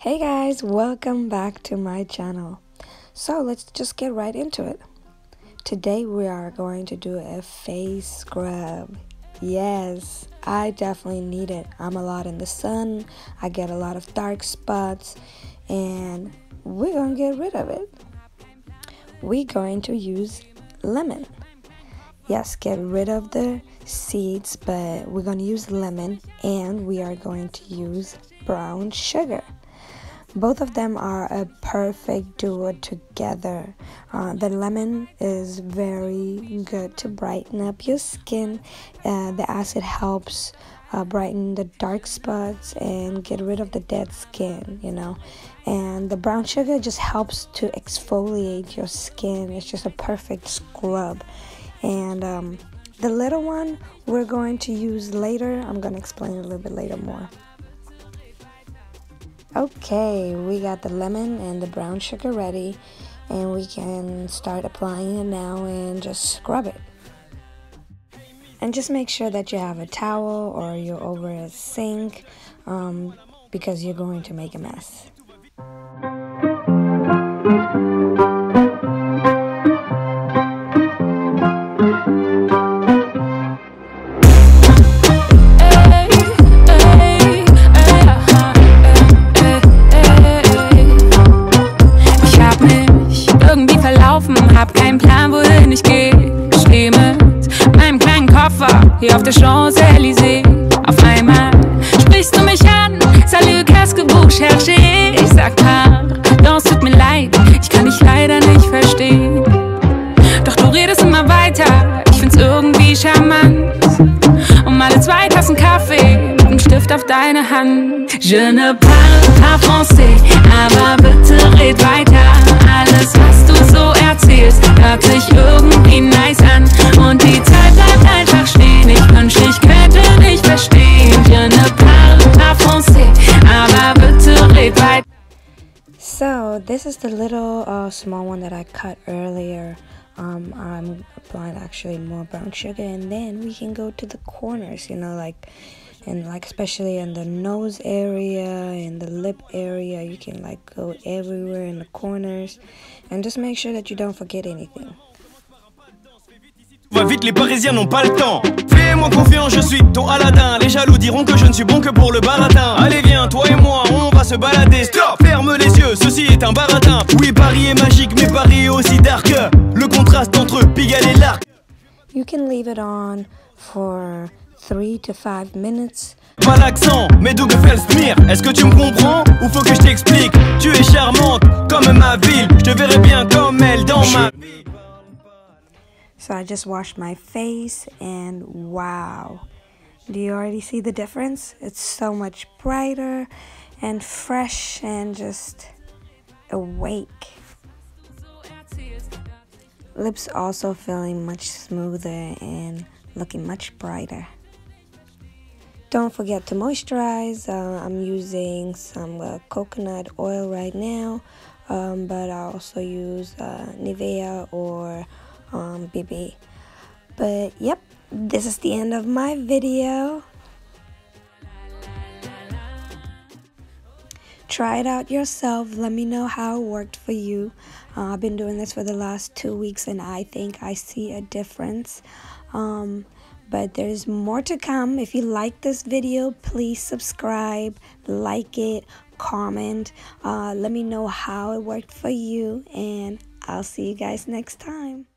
Hey guys, welcome back to my channel. So let's just get right into it. Today we are going to do a face scrub. Yes, I definitely need it. I'm a lot in the sun, I get a lot of dark spots, and we're gonna get rid of it. We're going to use lemon. Yes, get rid of the seeds, but we're gonna use lemon and we are going to use brown sugar. Both of them are a perfect duo together. Uh, the lemon is very good to brighten up your skin. Uh, the acid helps uh, brighten the dark spots and get rid of the dead skin, you know. And the brown sugar just helps to exfoliate your skin. It's just a perfect scrub. And um, the little one we're going to use later. I'm going to explain a little bit later more. Okay, we got the lemon and the brown sugar ready and we can start applying it now and just scrub it. And just make sure that you have a towel or you're over a sink um, because you're going to make a mess. Hier auf der Champs-Élysées. Auf einmal sprichst du mich an, salut, qu'est-ce que cherchez? Ich sag pardon, es tut mir leid, ich kann dich leider nicht verstehen. Doch du redest immer weiter, ich find's irgendwie charmant. Um alle zwei Tassen Kaffee mit einem Stift auf deine Hand. Je ne parle pas français, aber bitte red weiter. This is the little uh, small one that I cut earlier. Um, I'm applying actually more brown sugar, and then we can go to the corners, you know, like, and like especially in the nose area, in the lip area, you can like go everywhere in the corners, and just make sure that you don't forget anything. Va vite, les Parisiens n'ont pas le temps. Fais-moi confiance, je suis ton Aladdin. Les jaloux diront que je ne suis bon que pour le baratin. Allez, viens, toi et moi, on se balader. Stop, ferme les yeux, ceci est un baratin. Oui, Paris est magique, mais Paris est aussi dark. Le contraste entre Pigalle et l'Arc. You can leave it on for 3 to 5 minutes. Pas l'accent, mais d'où Felsmir. Est-ce que tu me comprends ou faut que je t'explique Tu es charmante comme ma ville. Je te verrai bien comme elle dans ma vie. So I just washed my face and wow. Do you already see the difference? It's so much brighter and fresh and just awake. Lips also feeling much smoother and looking much brighter. Don't forget to moisturize. Uh, I'm using some uh, coconut oil right now, um, but I also use uh, Nivea or um, BB. But yep, this is the end of my video. Try it out yourself. Let me know how it worked for you. Uh, I've been doing this for the last two weeks and I think I see a difference. Um, but there's more to come. If you like this video, please subscribe, like it, comment. Uh, let me know how it worked for you, and I'll see you guys next time.